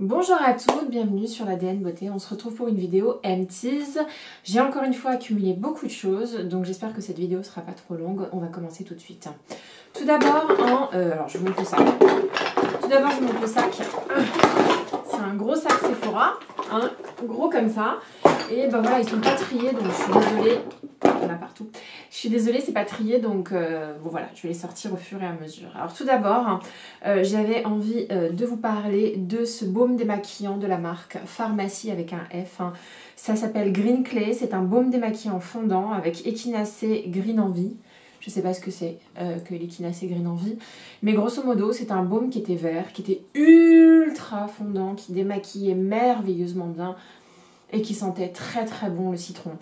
Bonjour à toutes, bienvenue sur l'ADN Beauté. On se retrouve pour une vidéo Empties. J'ai encore une fois accumulé beaucoup de choses, donc j'espère que cette vidéo sera pas trop longue. On va commencer tout de suite. Tout d'abord. Euh, alors je vous montre le sac. Tout d'abord, je vous montre le sac. Un gros sac Sephora, gros comme ça. Et ben voilà, ils sont pas triés, donc je suis désolée. Il y en a partout. Je suis désolée, c'est pas trié, donc euh, bon voilà, je vais les sortir au fur et à mesure. Alors tout d'abord, euh, j'avais envie euh, de vous parler de ce baume démaquillant de la marque Pharmacie avec un F. Hein. Ça s'appelle Green Clay, c'est un baume démaquillant fondant avec Echinacée Green Envie. Je sais pas ce que c'est que l'Echinacée Green Envie. Mais grosso modo, c'est un baume qui était vert, qui était ultra fondant, qui démaquillait merveilleusement bien et qui sentait très très bon le citron.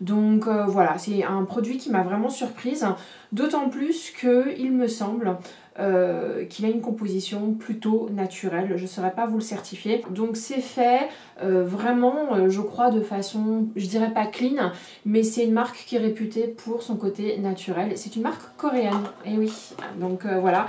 Donc euh, voilà, c'est un produit qui m'a vraiment surprise, d'autant plus que il me semble euh, qu'il a une composition plutôt naturelle. Je ne saurais pas vous le certifier. Donc c'est fait euh, vraiment, euh, je crois, de façon, je dirais pas clean, mais c'est une marque qui est réputée pour son côté naturel. C'est une marque coréenne, et oui. Donc voilà.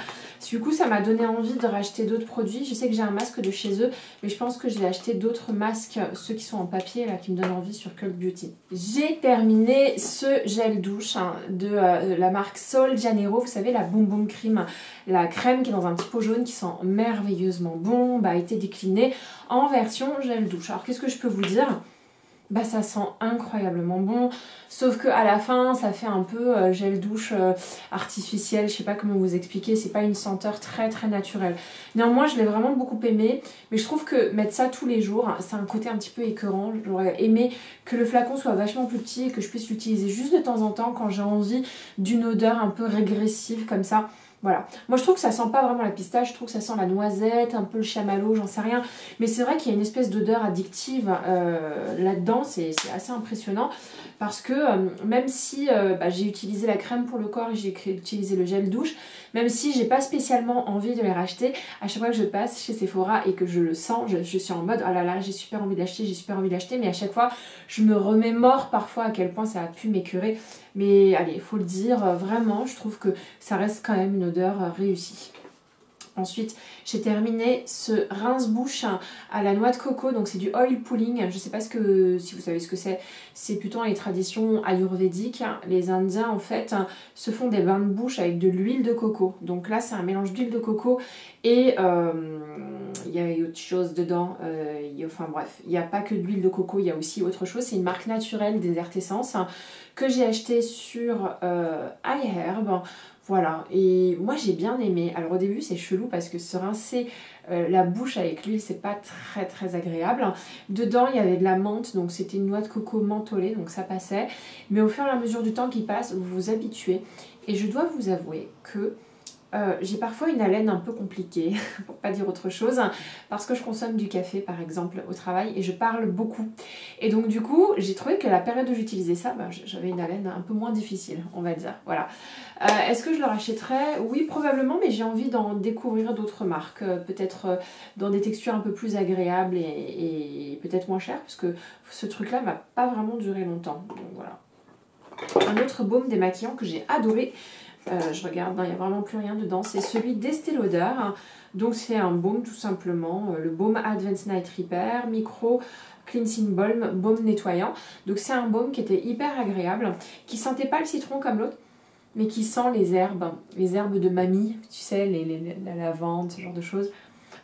Du coup, ça m'a donné envie de racheter d'autres produits. Je sais que j'ai un masque de chez eux, mais je pense que je vais acheter d'autres masques, ceux qui sont en papier, là, qui me donnent envie sur Cult Beauty. J'ai terminé ce gel douche hein, de la marque Sol Janeiro, vous savez, la Boom Boom Cream la crème qui est dans un petit pot jaune qui sent merveilleusement bon bah, a été déclinée en version gel douche. Alors qu'est-ce que je peux vous dire? Bah ça sent incroyablement bon sauf que à la fin ça fait un peu euh, gel douche euh, artificiel je sais pas comment vous expliquer c'est pas une senteur très très naturelle. Néanmoins je l'ai vraiment beaucoup aimé mais je trouve que mettre ça tous les jours c'est un côté un petit peu écœurant. J'aurais aimé que le flacon soit vachement plus petit et que je puisse l'utiliser juste de temps en temps quand j'ai envie d'une odeur un peu régressive comme ça voilà. Moi, je trouve que ça sent pas vraiment la pistache, je trouve que ça sent la noisette, un peu le chamallow, j'en sais rien. Mais c'est vrai qu'il y a une espèce d'odeur addictive euh, là-dedans, c'est assez impressionnant. Parce que euh, même si euh, bah, j'ai utilisé la crème pour le corps et j'ai utilisé le gel douche, même si j'ai pas spécialement envie de les racheter, à chaque fois que je passe chez Sephora et que je le sens, je, suis en mode oh là là, j'ai super envie d'acheter, j'ai super envie d'acheter, mais à chaque fois, je me remémore parfois à quel point ça a pu m'écœurer. Mais allez, il faut le dire, vraiment, je trouve que ça reste quand même une odeur réussie. Ensuite, j'ai terminé ce rince-bouche à la noix de coco, donc c'est du oil pulling. Je ne sais pas si vous savez ce que c'est. C'est plutôt les traditions ayurvédiques. Les Indiens, en fait, se font des bains de bouche avec de l'huile de coco. Donc là, c'est un mélange d'huile de coco et euh, il y a autre chose dedans. Euh, enfin bref, il n'y a pas que de l'huile de coco, il y a aussi autre chose. C'est une marque naturelle des Essence que j'ai acheté sur euh, iHerb. Voilà, et moi j'ai bien aimé. Alors au début c'est chelou parce que se rincer euh, la bouche avec l'huile c'est pas très très agréable. Dedans il y avait de la menthe, donc c'était une noix de coco mentholée, donc ça passait. Mais au fur et à mesure du temps qui passe, vous vous habituez. Et je dois vous avouer que euh, j'ai parfois une haleine un peu compliquée, pour pas dire autre chose, parce que je consomme du café par exemple au travail et je parle beaucoup. Et donc du coup, j'ai trouvé que la période où j'utilisais ça, bah, j'avais une haleine un peu moins difficile, on va dire. Voilà. Euh, est-ce que je le rachèterais? Oui, probablement, mais j'ai envie d'en découvrir d'autres marques, euh, peut-être dans des textures un peu plus agréables et, peut-être moins chères, parce que ce truc-là m'a pas vraiment duré longtemps. Donc voilà. Un autre baume démaquillant que j'ai adoré, euh, je regarde, il n'y a vraiment plus rien dedans. C'est celui d'Estée Lauder. Donc c'est un baume tout simplement. Euh, le baume Advanced Night Repair Micro Cleansing Balm, baume nettoyant. Donc c'est un baume qui était hyper agréable, qui sentait pas le citron comme l'autre, mais qui sent les herbes, les herbes de mamie, tu sais, les, la lavande, ce genre de choses.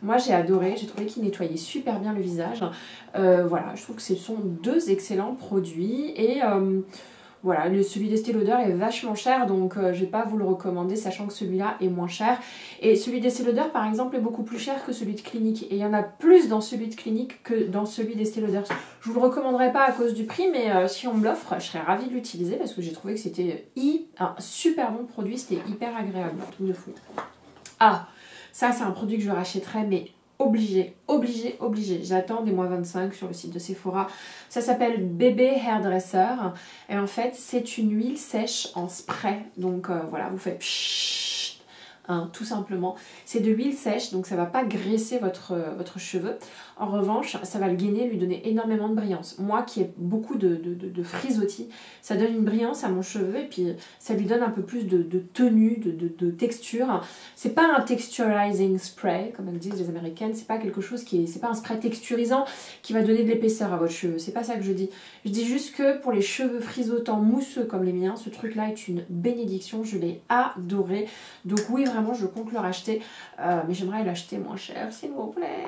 Moi j'ai adoré, j'ai trouvé qu'il nettoyait super bien le visage. Euh, voilà, je trouve que ce sont deux excellents produits et voilà, celui d'Estée Lauder est vachement cher, donc je euh, je vais pas vous le recommander, sachant que celui-là est moins cher. Et celui d'Estée Lauder, par exemple, est beaucoup plus cher que celui de Clinique. Et il y en a plus dans celui de Clinique que dans celui d'Estée Lauder. Je vous le recommanderais pas à cause du prix, mais euh, si on me l'offre, je serais ravie de l'utiliser parce que j'ai trouvé que c'était un super bon produit, c'était hyper agréable, un truc de. Ah, ça c'est un produit que je rachèterais, mais obligé, obligé, obligé. J'attends des mois 25 sur le site de Sephora. Ça s'appelle Bébé Hairdresser. Et en fait, c'est une huile sèche en spray. Donc euh, voilà, vous faites Hein, tout simplement. C'est de l'huile sèche, donc ça va pas graisser votre, euh, votre cheveu. En revanche, ça va le gainer, lui donner énormément de brillance. Moi qui ai beaucoup de, de, frisottis, ça donne une brillance à mon cheveu et puis ça lui donne un peu plus de, tenue, de, texture. C'est pas un texturizing spray, comme elles disent les américaines, c'est pas quelque chose qui est. C'est pas un spray texturisant qui va donner de l'épaisseur à votre cheveu. C'est pas ça que je dis. Je dis juste que pour les cheveux frisotants mousseux comme les miens, ce truc-là est une bénédiction. Je l'ai adoré. Donc oui, vraiment je compte le racheter. Euh, mais j'aimerais l'acheter moins cher, s'il vous plaît.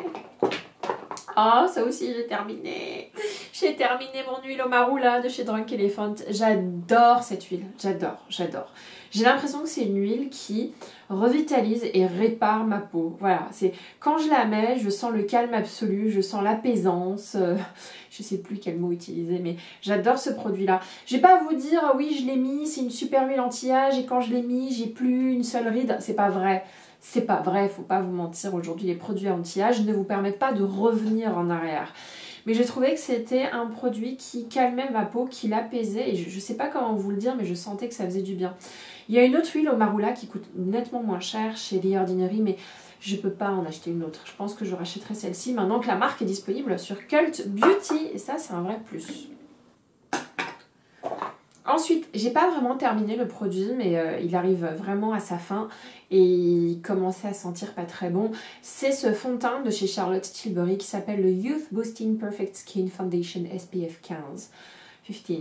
Oh, ça aussi, j'ai terminé. J'ai terminé mon huile au maroula de chez Drunk Elephant. J'adore cette huile. J'adore, j'adore. J'ai l'impression que c'est une huile qui revitalise et répare ma peau. Voilà, c'est quand je la mets, je sens le calme absolu, je sens l'apaisance. Euh, je sais plus quel mot utiliser, mais j'adore ce produit-là. Je vais pas vous dire oui, je l'ai mis, c'est une super huile anti-âge et quand je l'ai mis, j'ai plus une seule ride. C'est pas vrai. C'est pas vrai, faut pas vous mentir. Aujourd'hui, les produits anti-âge ne vous permettent pas de revenir en arrière. Mais j'ai trouvé que c'était un produit qui calmait ma peau, qui l'apaisait. Et je, ne sais pas comment vous le dire, mais je sentais que ça faisait du bien. Il y a une autre huile au marula qui coûte nettement moins cher chez The Ordinary, mais je peux pas en acheter une autre. Je pense que je rachèterai celle-ci maintenant que la marque est disponible sur Cult Beauty. Et ça, c'est un vrai plus. Ensuite, j'ai pas vraiment terminé le produit, mais euh, il arrive vraiment à sa fin et il commençait à sentir pas très bon. C'est ce fond de teint de chez Charlotte Tilbury qui s'appelle le Youth Boosting Perfect Skin Foundation SPF 15. 15.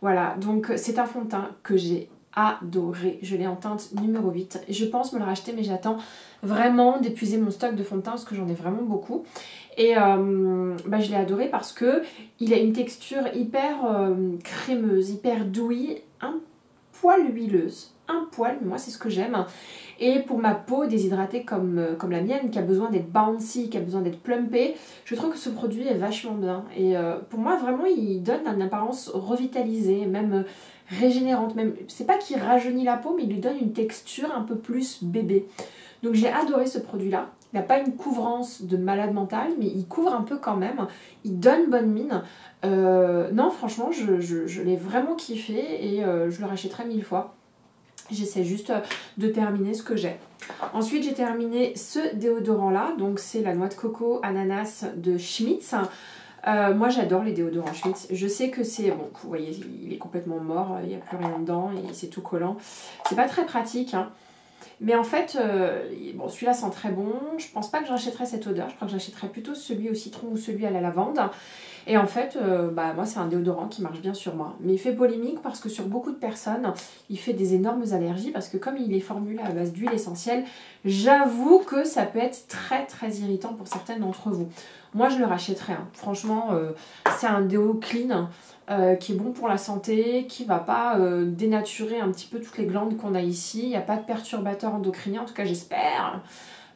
Voilà, donc c'est un fond de teint que j'ai adoré. Je l'ai en teinte numéro 8. Je pense me le racheter, mais j'attends vraiment d'épuiser mon stock de fond de teint parce que j'en ai vraiment beaucoup. Et euh, bah, je l'ai adoré parce que il a une texture hyper euh, crémeuse, hyper douille, un poil huileuse. Un poil, moi c'est ce que j'aime. Et pour ma peau déshydratée comme, euh, comme la mienne, qui a besoin d'être bouncy, qui a besoin d'être plumpée, je trouve que ce produit est vachement bien. Et pour moi, vraiment, il donne une apparence revitalisée, même régénérante. Même, c'est pas qu'il rajeunit la peau, mais il lui donne une texture un peu plus bébé. Donc j'ai adoré ce produit-là. Il n'a pas une couvrance de malade mental, mais il couvre un peu quand même. Il donne bonne mine. Euh, non, franchement, je, l'ai vraiment kiffé et euh, je le rachèterai mille fois. J'essaie juste de terminer ce que j'ai. Ensuite, j'ai terminé ce déodorant-là. Donc, c'est la noix de coco ananas de Schmitz. Euh, moi j'adore les déodorants Schmitz. Je sais que c'est. Bon, vous voyez, il est complètement mort, il n'y a plus rien dedans et c'est tout collant. C'est pas très pratique. Hein. Mais en fait, euh, bon, celui-là sent très bon. Je pense pas que j'achèterais cette odeur. Je crois que j'achèterais plutôt celui au citron ou celui à la lavande. Et en fait, euh, bah, moi, c'est un déodorant qui marche bien sur moi. Mais il fait polémique parce que sur beaucoup de personnes, il fait des énormes allergies parce que comme il est formulé à base d'huile essentielle, j'avoue que ça peut être très très irritant pour certaines d'entre vous. Moi, je le rachèterais. Hein. Franchement, euh, c'est un déo clean. Euh, qui est bon pour la santé, qui va pas dénaturer un petit peu toutes les glandes qu'on a ici. Il n'y a pas de perturbateurs endocriniens, en tout cas j'espère.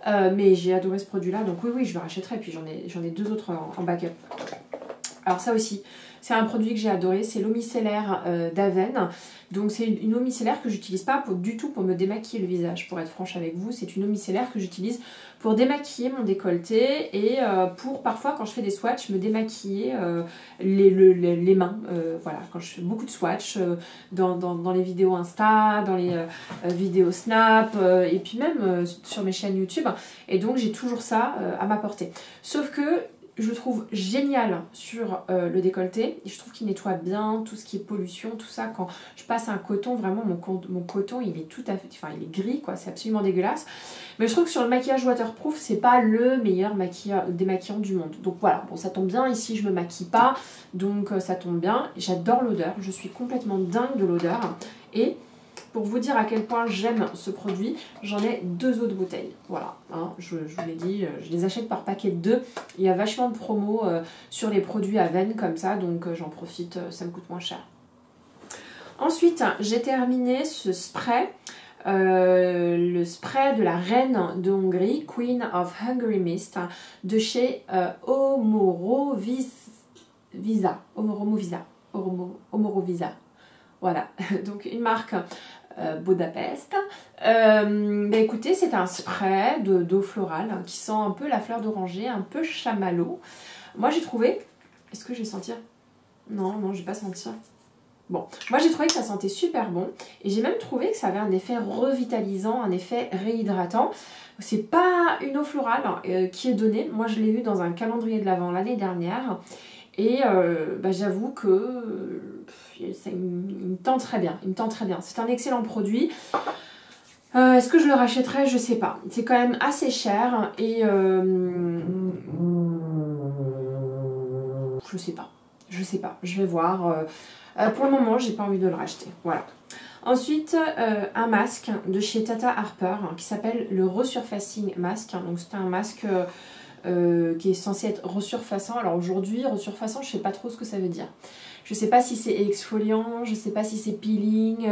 mais j'ai adoré ce produit-là, donc oui, oui, je le rachèterai. Puis j'en ai, deux autres en backup. Alors ça aussi, c'est un produit que j'ai adoré, c'est l'eau micellaire euh, d'Aven. Donc c'est une eau micellaire que j'utilise pas du tout pour me démaquiller le visage, pour être franche avec vous. C'est une eau micellaire que j'utilise pour démaquiller mon décolleté et euh, pour parfois quand je fais des swatchs me démaquiller euh, les, mains. voilà, quand je fais beaucoup de swatchs dans, les vidéos Insta, dans les vidéos Snap et puis même sur mes chaînes YouTube. Et donc j'ai toujours ça à ma portée. Sauf que je trouve génial sur euh, le décolleté. Je trouve qu'il nettoie bien tout ce qui est pollution, tout ça. Quand je passe un coton, vraiment mon, coton il est tout à fait. Enfin, il est gris quoi, c'est absolument dégueulasse. Mais je trouve que sur le maquillage waterproof, c'est pas le meilleur démaquillant du monde. Donc voilà, bon, ça tombe bien. Ici, je me maquille pas, donc euh, ça tombe bien. J'adore l'odeur, je suis complètement dingue de l'odeur. Et pour vous dire à quel point j'aime ce produit, j'en ai deux autres bouteilles. Voilà, hein, je, vous l'ai dit, euh, je les achète par paquet de deux. Il y a vachement de promos euh, sur les produits à veine comme ça, donc euh, j'en profite, ça me coûte moins cher. Ensuite, j'ai terminé ce spray. le spray de la reine de Hongrie, Queen of Hungary Mist, de chez Omorovisa. Voilà, donc une marque euh, Budapest. Euh, bah écoutez, c'est un spray d'eau florale hein, qui sent un peu la fleur d'oranger, un peu chamallow. Moi j'ai trouvé. Est-ce que je vais sentir Non, non, je vais pas sentir. Bon, moi j'ai trouvé que ça sentait super bon et j'ai même trouvé que ça avait un effet revitalisant, un effet réhydratant. C'est pas une eau florale euh, qui est donnée, moi je l'ai eu dans un calendrier de l'Avent l'année dernière et euh, bah, j'avoue que euh, ça, il, me tente très bien, il me tente très bien. C'est un excellent produit. Est-ce que je le rachèterais? Je sais pas. C'est quand même assez cher et je sais pas. Je sais pas. Je vais voir. Euh, pour le moment, j'ai pas envie de le racheter. Voilà. Ensuite, euh, un masque de chez Tata Harper hein, qui s'appelle le Resurfacing Mask. Donc, c'est un masque euh, qui est censé être resurfaçant. Alors aujourd'hui, resurfaçant, je sais pas trop ce que ça veut dire. Je sais pas si c'est exfoliant, je sais pas si c'est peeling,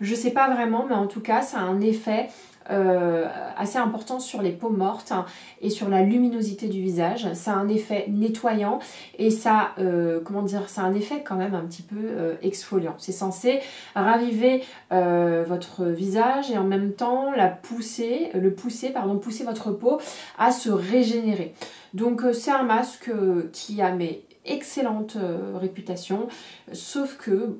je sais pas vraiment, mais en tout cas, ça a un effet euh, assez important sur les peaux mortes et sur la luminosité du visage. Ça a un effet nettoyant et ça, euh, comment dire, ça a un effet quand même un petit peu euh, exfoliant. C'est censé raviver votre visage et en même temps la pousser, le pousser, pardon, pousser votre peau à se régénérer. Donc c'est un masque qui a mes excellentes réputations, sauf que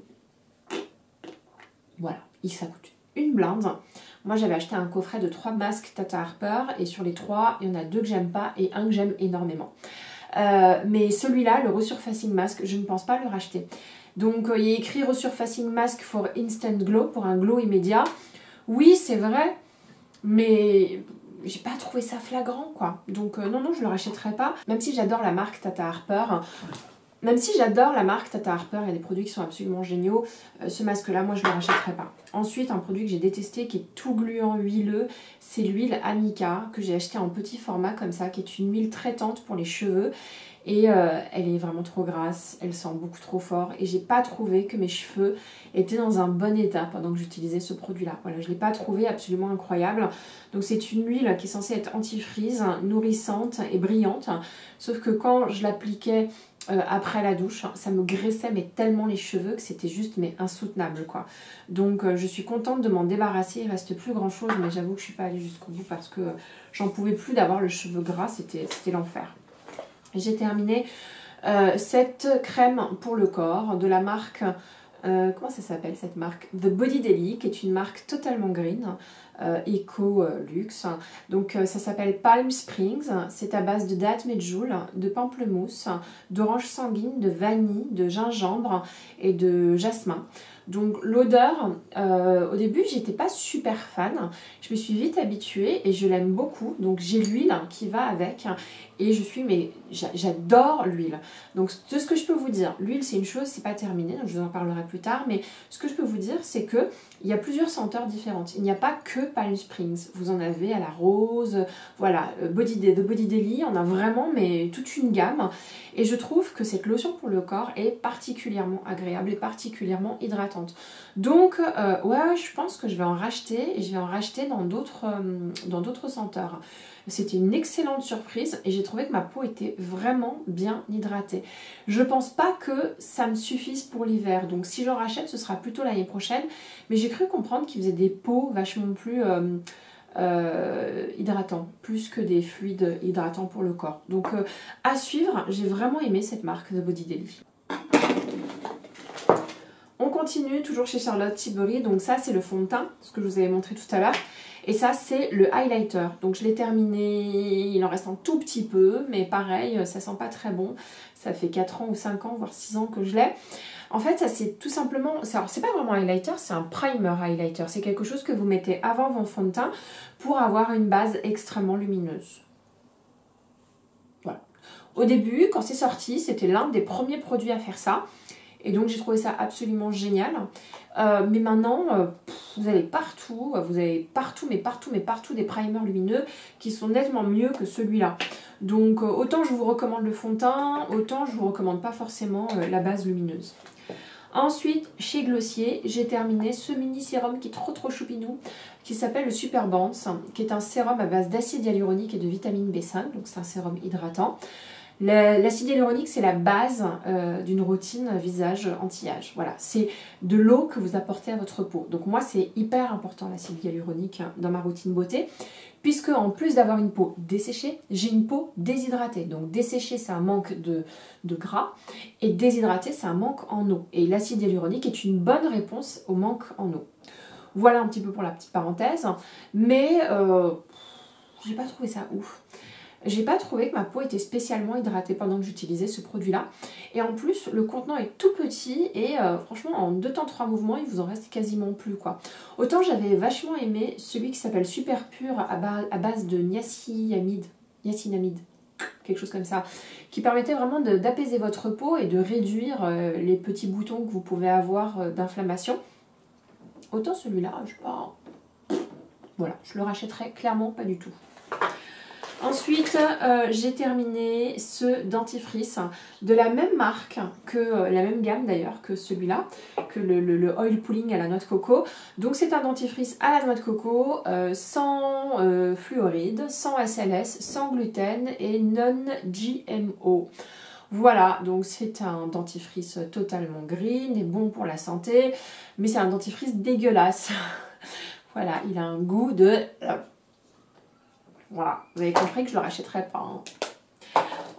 voilà, il ça coûte une blinde. Moi, j'avais acheté un coffret de trois masques Tata Harper et sur les trois, il y en a deux que j'aime pas et un que j'aime énormément. Euh, mais celui-là, le Resurfacing Mask, je ne pense pas le racheter. Donc, euh, il y a écrit Resurfacing Mask for Instant Glow, pour un glow immédiat. Oui, c'est vrai, mais j'ai pas trouvé ça flagrant, quoi. Donc, euh, non, non, je le rachèterai pas. Même si j'adore la marque Tata Harper, même si j'adore la marque Tata Harper, il y a des produits qui sont absolument géniaux, euh, ce masque-là, moi je ne le rachèterai pas. Ensuite, un produit que j'ai détesté, qui est tout gluant, huileux, c'est l'huile Amica, que j'ai acheté en petit format comme ça, qui est une huile traitante pour les cheveux. Et euh, elle est vraiment trop grasse, elle sent beaucoup trop fort. Et j'ai pas trouvé que mes cheveux étaient dans un bon état pendant que j'utilisais ce produit-là. Voilà, je l'ai pas trouvé absolument incroyable. Donc c'est une huile qui est censée être antifreeze, nourrissante et brillante. Sauf que quand je l'appliquais euh, après la douche. Ça me graissait mais tellement les cheveux que c'était juste mais insoutenable quoi. Donc euh, je suis contente de m'en débarrasser. Il reste plus grand chose mais j'avoue que je suis pas allée jusqu'au bout parce que j'en pouvais plus d'avoir le cheveu gras. C'était l'enfer. J'ai terminé euh, cette crème pour le corps de la marque... comment ça s'appelle cette marque? The Body Daily, qui est une marque totalement green. Euh, Eco euh, Luxe. Donc euh, ça s'appelle Palm Springs. C'est à base de date medjool, de pamplemousse, d'orange sanguine, de vanille, de gingembre et de jasmin. Donc l'odeur, au début j'étais pas super fan, je me suis vite habituée et je l'aime beaucoup. Donc j'ai l'huile qui va avec et je suis, mais j'adore l'huile. Donc ce que je peux vous dire, l'huile c'est une chose, c'est pas terminé, donc je vous en parlerai plus tard, mais ce que je peux vous dire c'est que il y a plusieurs senteurs différentes. Il n'y a pas que Palm Springs. Vous en avez à la rose, voilà, euh, Body de Body Daily, on a vraiment mais toute une gamme. Et je trouve que cette lotion pour le corps est particulièrement agréable et particulièrement hydratante. Donc, euh, ouais, je pense que je vais en racheter et je vais en racheter dans d'autres euh, dans d'autres senteurs. C'était une excellente surprise et j'ai trouvé que ma peau était vraiment bien hydratée. Je pense pas que ça me suffise pour l'hiver, donc si j'en rachète, ce sera plutôt l'année prochaine. Mais j'ai cru comprendre qu'ils faisaient des peaux vachement plus euh, euh, hydratants, plus que des fluides hydratants pour le corps. Donc euh, à suivre, j'ai vraiment aimé cette marque de Body Daily. On continue toujours chez Charlotte Tilbury, donc ça c'est le fond de teint, ce que je vous avais montré tout à l'heure. Et ça, c'est le highlighter. Donc je l'ai terminé, il en reste un tout petit peu, mais pareil, ça sent pas très bon. Ça fait 4 ans ou 5 ans, voire 6 ans que je l'ai. En fait, ça c'est tout simplement, alors c'est pas vraiment un highlighter, c'est un primer highlighter. C'est quelque chose que vous mettez avant vos fonds de teint pour avoir une base extrêmement lumineuse. Voilà. Au début, quand c'est sorti, c'était l'un des premiers produits à faire ça. Et donc j'ai trouvé ça absolument génial. Euh, mais maintenant, euh, vous avez partout, vous avez partout, mais partout, mais partout des primers lumineux qui sont nettement mieux que celui-là. Donc euh, autant je vous recommande le fond de teint, autant je vous recommande pas forcément la base lumineuse. Ensuite, chez Glossier, j'ai terminé ce mini sérum qui est trop trop choupinou, qui s'appelle le Super Bands, qui est un sérum à base d'acide hyaluronique et de vitamine B5, donc c'est un sérum hydratant. L'acide hyaluronique, c'est la base euh, d'une routine visage anti-âge. Voilà, c'est de l'eau que vous apportez à votre peau. Donc moi, c'est hyper important l'acide hyaluronique dans ma routine beauté, puisque en plus d'avoir une peau desséchée, j'ai une peau déshydratée. Donc desséchée, c'est un manque de, gras, et déshydraté, c'est un manque en eau. Et l'acide hyaluronique est une bonne réponse au manque en eau. Voilà un petit peu pour la petite parenthèse, mais euh, j'ai pas trouvé ça ouf. J'ai pas trouvé que ma peau était spécialement hydratée pendant que j'utilisais ce produit-là. Et en plus, le contenant est tout petit et euh, franchement, en deux temps, trois mouvements, il vous en reste quasiment plus quoi. Autant j'avais vachement aimé celui qui s'appelle Super Pur à, base de niacinamide, niacinamide, quelque chose comme ça, qui permettait vraiment d'apaiser votre peau et de réduire euh, les petits boutons que vous pouvez avoir euh, d'inflammation. Autant celui-là, je sais pas. Voilà, je le rachèterai clairement pas du tout. Ensuite, euh, j'ai terminé ce dentifrice de la même marque que euh, la même gamme d'ailleurs que celui-là, que le, oil pulling à la noix de coco. Donc c'est un dentifrice à la noix de coco, euh, sans fluoride, sans SLS, sans gluten et non GMO. Voilà, donc c'est un dentifrice totalement green et bon pour la santé, mais c'est un dentifrice dégueulasse. voilà, il a un goût de voilà, vous avez compris que je ne le rachèterai pas. Hein.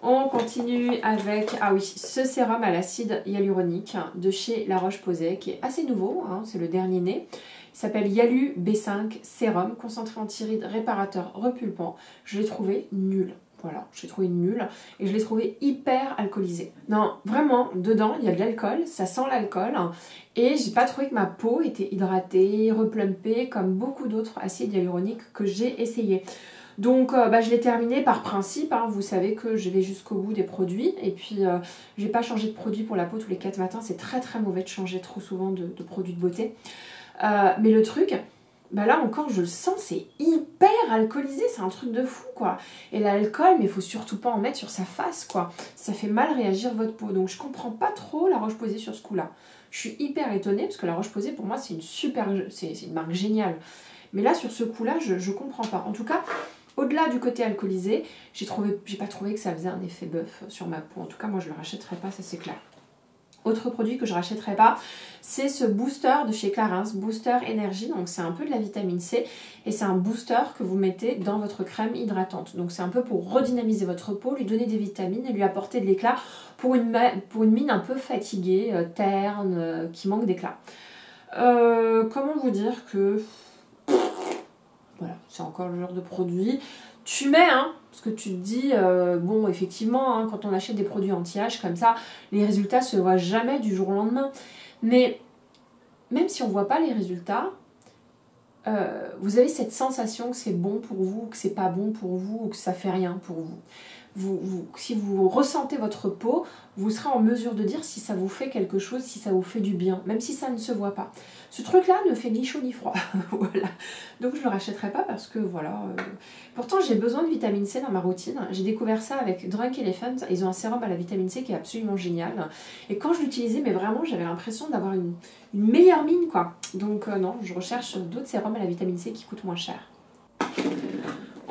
On continue avec, ah oui, ce sérum à l'acide hyaluronique de chez La Roche-Posay qui est assez nouveau, hein, c'est le dernier né. Il s'appelle Yalu B5 Sérum, concentré antiride réparateur repulpant. Je l'ai trouvé nul. Voilà, je l'ai trouvé nul et je l'ai trouvé hyper alcoolisé. Non, vraiment, dedans, il y a de l'alcool, ça sent l'alcool et j'ai pas trouvé que ma peau était hydratée, replumpée comme beaucoup d'autres acides hyaluroniques que j'ai essayé. Donc euh, bah, je l'ai terminé par principe, hein. vous savez que je vais jusqu'au bout des produits et puis euh, je n'ai pas changé de produit pour la peau tous les 4 matins, c'est très très mauvais de changer trop souvent de, produits de beauté. Euh, mais le truc, bah là encore je le sens, c'est hyper alcoolisé, c'est un truc de fou quoi. Et l'alcool, mais il faut surtout pas en mettre sur sa face quoi, ça fait mal réagir votre peau. Donc je comprends pas trop la Roche-Posay sur ce coup-là. Je suis hyper étonnée parce que la Roche-Posay pour moi c'est une super, c'est une marque géniale. Mais là sur ce coup-là, je, je comprends pas. En tout cas, au-delà du côté alcoolisé, j'ai trouvé, pas trouvé que ça faisait un effet bœuf sur ma peau. En tout cas, moi, je le rachèterai pas, ça c'est clair. Autre produit que je rachèterai pas, c'est ce booster de chez Clarins, Booster Énergie. Donc c'est un peu de la vitamine C et c'est un booster que vous mettez dans votre crème hydratante. Donc c'est un peu pour redynamiser votre peau, lui donner des vitamines et lui apporter de l'éclat pour une, pour une mine un peu fatiguée, euh, terne, euh, qui manque d'éclat. Euh, comment vous dire que voilà, c'est encore le genre de produit. Tu mets, hein, parce que tu te dis, euh, bon, effectivement, hein, quand on achète des produits anti-âge comme ça, les résultats se voient jamais du jour au lendemain. Mais même si on ne voit pas les résultats, euh, vous avez cette sensation que c'est bon pour vous, que c'est pas bon pour vous, ou que ça fait rien pour vous si vous ressentez votre peau, vous serez en mesure de dire si ça vous fait quelque chose, si ça vous fait du bien, même si ça ne se voit pas. Ce truc-là ne fait ni chaud ni froid. voilà. Donc je ne le rachèterai pas parce que voilà. Euh, pourtant j'ai besoin de vitamine C dans ma routine. J'ai découvert ça avec Drunk Elephant. Ils ont un sérum à la vitamine C qui est absolument génial. Et quand je l'utilisais, mais vraiment j'avais l'impression d'avoir une, meilleure mine quoi. Donc euh, non, je recherche d'autres sérums à la vitamine C qui coûtent moins cher.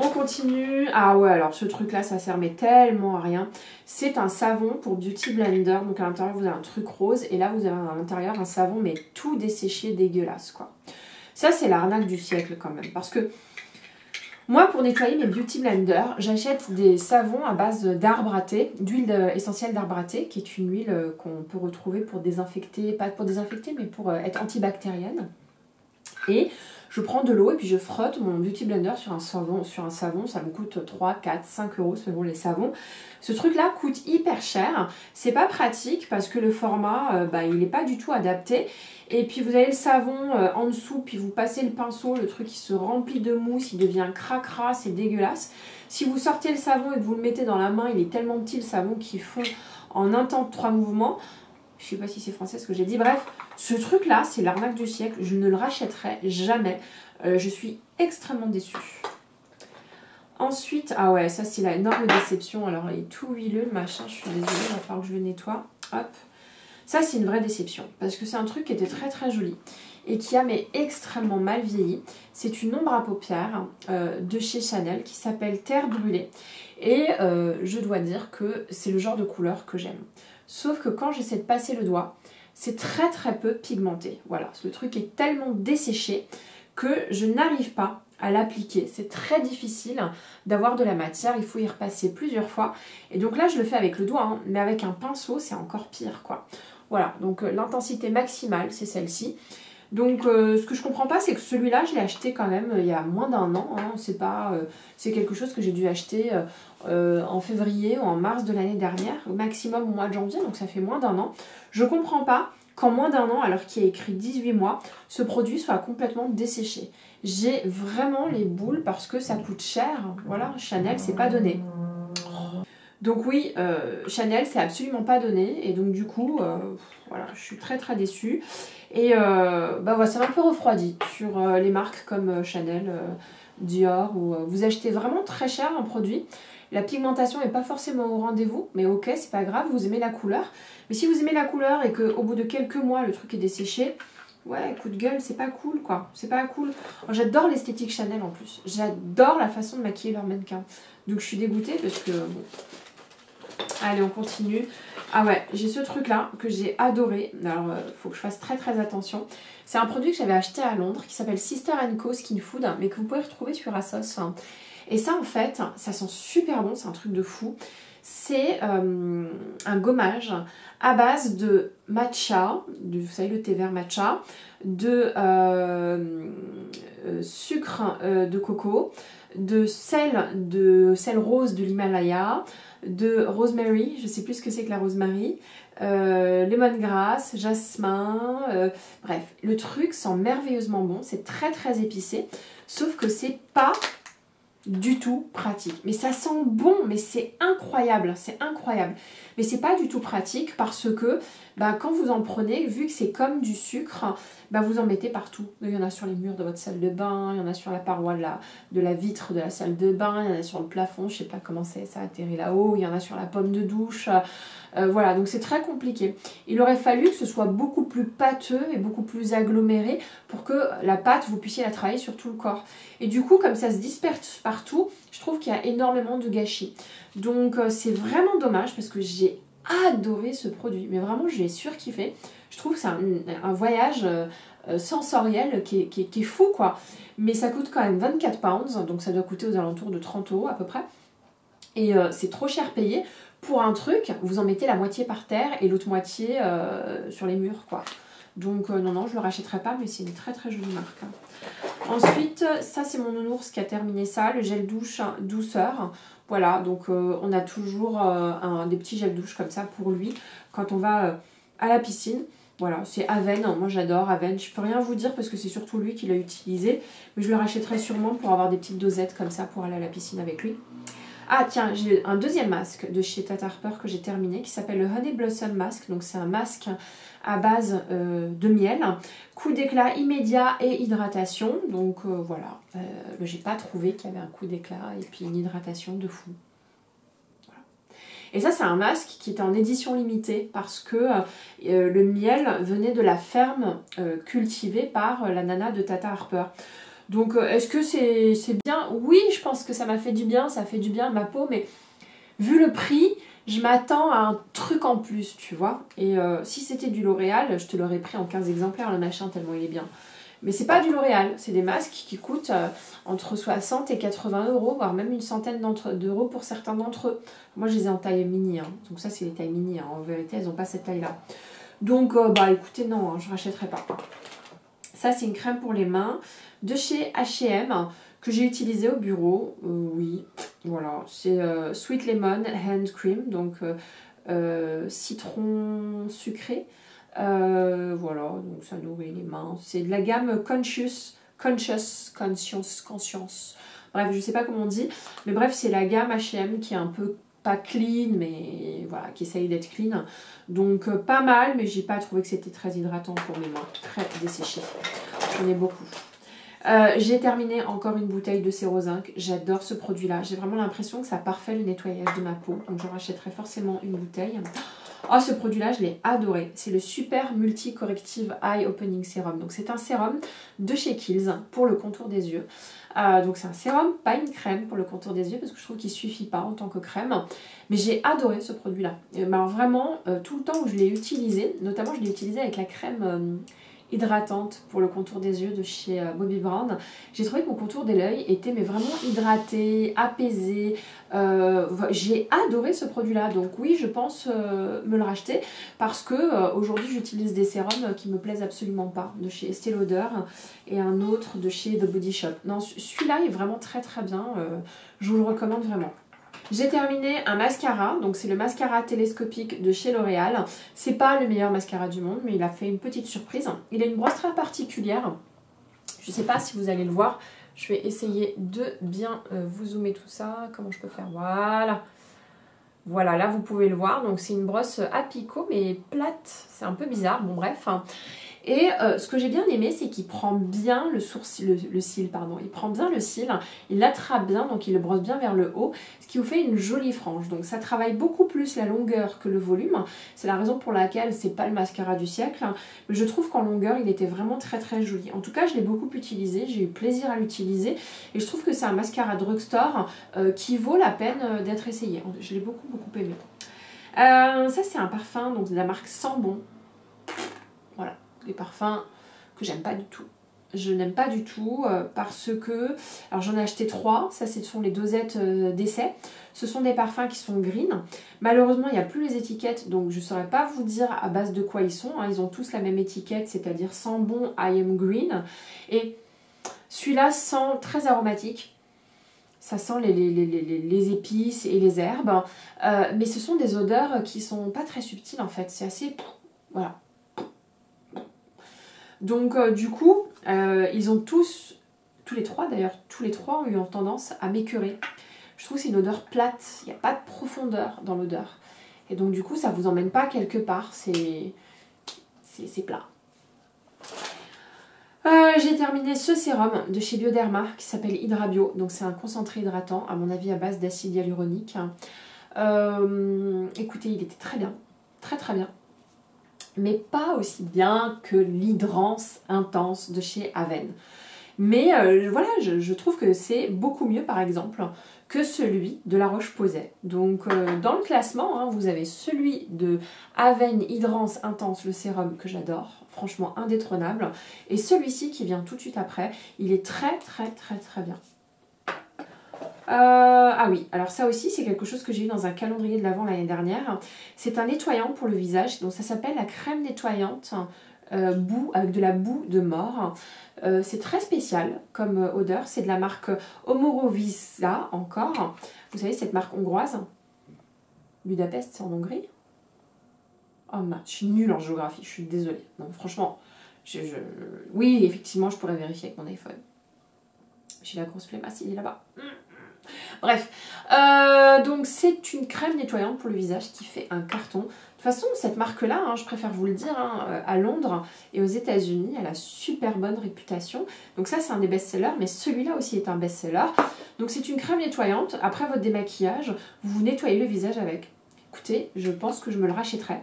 On continue. Ah ouais, alors ce truc-là, ça sert mais tellement à rien. C'est un savon pour Beauty Blender. Donc à l'intérieur, vous avez un truc rose. Et là, vous avez à l'intérieur un savon, mais tout desséché, dégueulasse, quoi. Ça, c'est l'arnaque du siècle quand même. Parce que moi, pour nettoyer mes Beauty Blender, j'achète des savons à base d'arbre à thé, d'huile essentielle d'arbre à thé, qui est une huile euh, qu'on peut retrouver pour désinfecter, pas pour désinfecter, mais pour euh, être antibactérienne. Et je prends de l'eau et puis je frotte mon beauty blender sur un savon. Ça me coûte 3, 4, 5 euros selon les savons. Ce truc-là coûte hyper cher. C'est pas pratique parce que le format, euh, bah, il n'est pas du tout adapté. Et puis vous avez le savon euh, en dessous, puis vous passez le pinceau, le truc il se remplit de mousse, il devient cracra, c'est dégueulasse. Si vous sortez le savon et que vous le mettez dans la main, il est tellement petit le savon qu'il fond en un temps de trois mouvements. Je sais pas si c'est français ce que j'ai dit. Bref, ce truc-là, c'est l'arnaque du siècle. Je ne le rachèterai jamais. Euh, je suis extrêmement déçue. Ensuite, ah ouais, ça c'est la énorme déception. Alors, il est tout huileux, le machin. Je suis désolée, il va falloir que je le nettoie. Hop. Ça, c'est une vraie déception. Parce que c'est un truc qui était très très joli. Et qui a mais extrêmement mal vieilli. C'est une ombre à paupières euh, de chez Chanel qui s'appelle Terre brûlée. Et euh, je dois dire que c'est le genre de couleur que j'aime. Sauf que quand j'essaie de passer le doigt, c'est très très peu pigmenté. Voilà, le truc est tellement desséché que je n'arrive pas à l'appliquer. C'est très difficile d'avoir de la matière, il faut y repasser plusieurs fois. Et donc là, je le fais avec le doigt, hein, mais avec un pinceau, c'est encore pire, quoi. Voilà, donc euh, l'intensité maximale, c'est celle-ci. Donc euh, ce que je comprends pas, c'est que celui-là, je l'ai acheté quand même il y a moins d'un an. Hein. C'est pas, c'est quelque chose que j'ai dû acheter en février ou en mars de l'année dernière, au maximum au mois de janvier, donc ça fait moins d'un an. Je comprends pas qu'en moins d'un an, alors qu'il a écrit 18 mois, ce produit soit complètement desséché. J'ai vraiment les boules parce que ça coûte cher. Voilà, Chanel, c'est pas donné. Donc oui, euh, Chanel, c'est absolument pas donné. Et donc du coup, euh, voilà, je suis très très déçue. Et euh, bah voilà, ça m'a un peu refroidi sur les marques comme Chanel, Dior, où vous achetez vraiment très cher un produit. La pigmentation n'est pas forcément au rendez-vous, mais ok, c'est pas grave, vous aimez la couleur. Mais si vous aimez la couleur et qu'au bout de quelques mois, le truc est desséché, ouais, coup de gueule, c'est pas cool, quoi. C'est pas cool. J'adore l'esthétique Chanel en plus. J'adore la façon de maquiller leur mannequin. Donc je suis dégoûtée parce que... Bon. Allez, on continue. Ah ouais, j'ai ce truc-là que j'ai adoré. Alors, il euh, faut que je fasse très très attention. C'est un produit que j'avais acheté à Londres qui s'appelle Sister Co Skin Food, mais que vous pouvez retrouver sur Asos. Et ça, en fait, ça sent super bon, c'est un truc de fou. C'est euh, un gommage à base de matcha, vous savez le thé vert matcha, de euh, euh, sucre de coco, de sel, de sel rose de l'Himalaya, de rosemary, je sais plus ce que c'est que la rosemary, euh, lemongrass, jasmin, bref, le truc sent merveilleusement bon, c'est très très épicé, sauf que c'est pas du tout pratique. Mais ça sent bon, mais c'est incroyable, c'est incroyable. Mais c'est pas du tout pratique parce que bah, quand vous en prenez, vu que c'est comme du sucre, bah, vous en mettez partout. Il y en a sur les murs de votre salle de bain, il y en a sur la paroi de la, vitre de la salle de bain, il y en a sur le plafond, je sais pas comment ça atterrit là-haut, il y en a sur la pomme de douche. Euh, voilà, donc c'est très compliqué. Il aurait fallu que ce soit beaucoup plus pâteux et beaucoup plus aggloméré pour que la pâte, vous puissiez la travailler sur tout le corps. Et du coup, comme ça se disperse partout, je trouve qu'il y a énormément de gâchis. Donc euh, c'est vraiment dommage parce que j'ai adoré ce produit. Mais vraiment, j'ai surkiffé. Je trouve que c'est un, voyage euh, sensoriel qui est, fou, quoi. Mais ça coûte quand même 24 pounds, donc ça doit coûter aux alentours de 30 euros à peu près. Et c'est trop cher payé pour un truc, vous en mettez la moitié par terre et l'autre moitié euh, sur les murs, quoi. Donc euh, non, non, je le rachèterai pas, mais c'est une très très jolie marque. Hein. Ensuite, ça c'est mon nounours qui a terminé ça, le gel douche douceur. Voilà, donc euh, on a toujours un, des petits gels douche comme ça pour lui quand on va à la piscine. Voilà, c'est Aven, moi j'adore Aven. Je peux rien vous dire parce que c'est surtout lui qui l'a utilisé, mais je le rachèterai sûrement pour avoir des petites dosettes comme ça pour aller à la piscine avec lui. Ah tiens, j'ai un deuxième masque de chez Tata Harper que j'ai terminé qui s'appelle le Honey Blossom Mask. Donc c'est un masque à base euh, de miel. Coup d'éclat immédiat et hydratation. Donc euh, voilà, euh, j'ai pas trouvé qu'il y avait un coup d'éclat et puis une hydratation de fou. Et ça, c'est un masque qui était en édition limitée parce que le miel venait de la ferme cultivée par la nana de Tata Harper. Donc euh, est-ce que c'est bien? Oui, je pense que ça m'a fait du bien, ça fait du bien ma peau, mais vu le prix, je m'attends à un truc en plus, tu vois. Et euh, si c'était du L'Oréal, je te l'aurais pris en 15 exemplaires le machin tellement il est bien. Mais c'est pas du L'Oréal, c'est des masques qui coûtent euh, entre 60 et 80 euros, voire même une centaine d'euros pour certains d'entre eux. Moi je les ai en taille mini, hein. donc ça c'est les tailles mini, hein. en vérité elles n'ont pas cette taille là. Donc bah écoutez non, hein, je rachèterai pas. Ça c'est une crème pour les mains de chez H&M que j'ai utilisé au bureau. Euh, oui, voilà, c'est euh, Sweet Lemon Hand Cream, donc euh, citron sucré. voilà, donc ça nourrit les mains. C'est de la gamme Conscious, Conscious, Conscience, Conscience. Bref, je sais pas comment on dit, mais bref, c'est la gamme H&M qui est un peu pas clean, mais voilà, qui essaye d'être clean. Donc pas mal, mais j'ai pas trouvé que c'était très hydratant pour mes mains, très desséché. J'en ai beaucoup. Euh, j'ai terminé encore une bouteille de Sérozinc. J'adore ce produit-là. J'ai vraiment l'impression que ça parfait le nettoyage de ma peau. Donc j'en rachèterai forcément une bouteille. Oh, ce produit-là, je l'ai adoré. C'est le Super Multi Corrective Eye Opening Serum. Donc c'est un sérum de chez Kills pour le contour des yeux. Euh, donc c'est un sérum, pas une crème pour le contour des yeux parce que je trouve qu'il suffit pas en tant que crème. Mais j'ai adoré ce produit-là. Alors vraiment, euh, tout le temps où je l'ai utilisé, notamment je l'ai utilisé avec la crème hydratante pour le contour des yeux de chez euh, Bobbi Brown. J'ai trouvé que mon contour de l'œil était mais vraiment hydraté, apaisé. Euh, j'ai adoré ce produit-là, donc oui, je pense euh, me le racheter parce que aujourd'hui j'utilise des sérums qui me plaisent absolument pas, de chez Estée Lauder et un autre de chez The Body Shop. Non, celui-là est vraiment très très bien, je vous le recommande vraiment. J'ai terminé un mascara, donc c'est le mascara télescopique de chez L'Oréal. C'est pas le meilleur mascara du monde, mais il a fait une petite surprise. Il a une brosse très particulière. Je sais pas si vous allez le voir. Je vais essayer de bien euh, vous zoomer tout ça. Comment je peux faire? Voilà. Voilà, là vous pouvez le voir. Donc c'est une brosse à picot, mais plate. C'est un peu bizarre. Bon bref. Et euh, ce que j'ai bien aimé, c'est qu'il prend bien le sourcil, le, cil, pardon. Il prend bien le cil, il l'attrape bien, donc il le brosse bien vers le haut, ce qui vous fait une jolie frange. Donc ça travaille beaucoup plus la longueur que le volume. C'est la raison pour laquelle c'est pas le mascara du siècle. Mais je trouve qu'en longueur, il était vraiment très très joli. En tout cas, je l'ai beaucoup utilisé, j'ai eu plaisir à l'utiliser. Et je trouve que c'est un mascara drugstore euh, qui vaut la peine euh, d'être essayé. Je l'ai beaucoup beaucoup aimé. ça c'est un parfum donc de la marque Sambon. Des parfums que j'aime pas du tout. Je n'aime pas du tout euh, parce que, alors j'en ai acheté trois, ça ce sont les dosettes euh, d'essai. Ce sont des parfums qui sont green. Malheureusement, il n'y a plus les étiquettes, donc je ne saurais pas vous dire à base de quoi ils sont. Hein. Ils ont tous la même étiquette, c'est-à-dire sans bon I am green. Et celui-là sent très aromatique. Ça sent les, les, épices et les herbes. Euh, mais ce sont des odeurs qui sont pas très subtiles en fait. C'est assez... Voilà, donc euh, du coup, euh, ils ont tous, tous les trois d'ailleurs, tous les trois ont eu tendance à m'écœurer. Je trouve que c'est une odeur plate, il n'y a pas de profondeur dans l'odeur. Et donc du coup, ça vous emmène pas quelque part, c'est plat. Euh, j'ai terminé ce sérum de chez Bioderma qui s'appelle Hydrabio. Donc c'est un concentré hydratant, à mon avis à base d'acide hyaluronique. écoutez, il était très bien, très très bien mais pas aussi bien que l'hydrance intense de chez Aven. Mais euh, voilà, je, trouve que c'est beaucoup mieux par exemple que celui de La Roche-Posay. Donc euh, dans le classement, hein, vous avez celui de Aven Hydrance Intense, le sérum que j'adore, franchement indétrônable. Et celui-ci qui vient tout de suite après, il est très très très très bien. Euh, ah oui, alors ça aussi c'est quelque chose que j'ai eu dans un calendrier de l'avant l'année dernière. C'est un nettoyant pour le visage, donc ça s'appelle la crème nettoyante euh, boue avec de la boue de mort. Euh, c'est très spécial comme odeur, c'est de la marque Omorovisa encore. Vous savez cette marque hongroise. Budapest c'est en Hongrie. Oh man, je suis nulle en géographie, je suis désolée. Non franchement, oui effectivement je pourrais vérifier avec mon iPhone. J'ai la grosse flemme, ah il est là-bas. Bref, euh, donc c'est une crème nettoyante pour le visage qui fait un carton. De toute façon, cette marque-là, hein, je préfère vous le dire, hein, euh, à Londres et aux États-Unis, elle a super bonne réputation. Donc ça, c'est un des best-sellers, mais celui-là aussi est un best-seller. Donc c'est une crème nettoyante. Après votre démaquillage, vous vous nettoyez le visage avec. Écoutez, je pense que je me le rachèterai